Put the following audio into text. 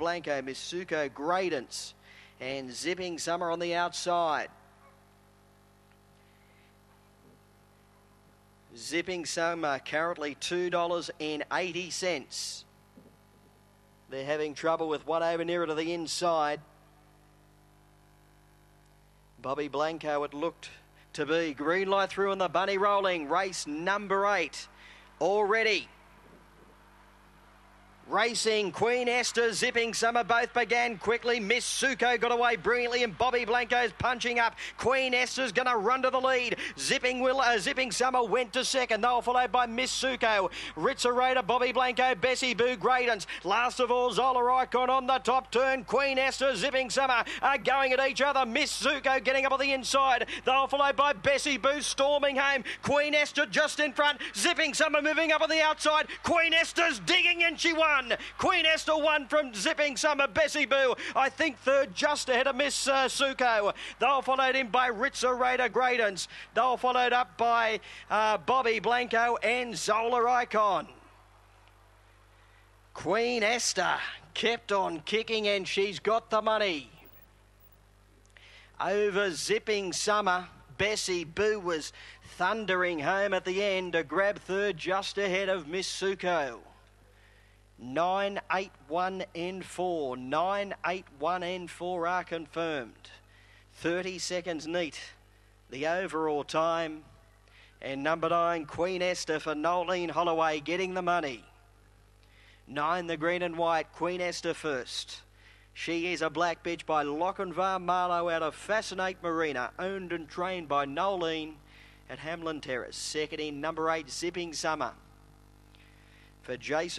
Blanco, Misuko, Gradance, and Zipping Summer on the outside. Zipping Summer currently $2.80. They're having trouble with one over nearer to the inside. Bobby Blanco, it looked to be. Green light through and the bunny rolling. Race number eight already. Racing, Queen Esther, Zipping Summer both began quickly. Miss Suko got away brilliantly, and Bobby Blanco's punching up. Queen Esther's going to run to the lead. Zipping Will, uh, Zipping Summer went to second. They were followed by Miss Suko, Ritzer Raider, Bobby Blanco, Bessie Boo, Gradance. Last of all, Zola Icon on the top turn. Queen Esther, Zipping Summer are going at each other. Miss Suko getting up on the inside. They were followed by Bessie Boo storming home. Queen Esther just in front. Zipping Summer moving up on the outside. Queen Esther's digging and she won. Queen Esther won from Zipping Summer. Bessie Boo, I think third, just ahead of Miss uh, Suko. They were followed in by Ritzer Raider Gradance. They were followed up by uh, Bobby Blanco and Zola Icon. Queen Esther kept on kicking and she's got the money. Over Zipping Summer, Bessie Boo was thundering home at the end to grab third just ahead of Miss Suko. 981 N4. 981 N4 are confirmed. 30 seconds neat. The overall time. And number nine, Queen Esther for Nolene Holloway getting the money. Nine, the green and white, Queen Esther first. She is a black bitch by Lochinvar Marlowe out of Fascinate Marina, owned and trained by Nolene at Hamlyn Terrace. Second in number eight, Zipping Summer. For Jason.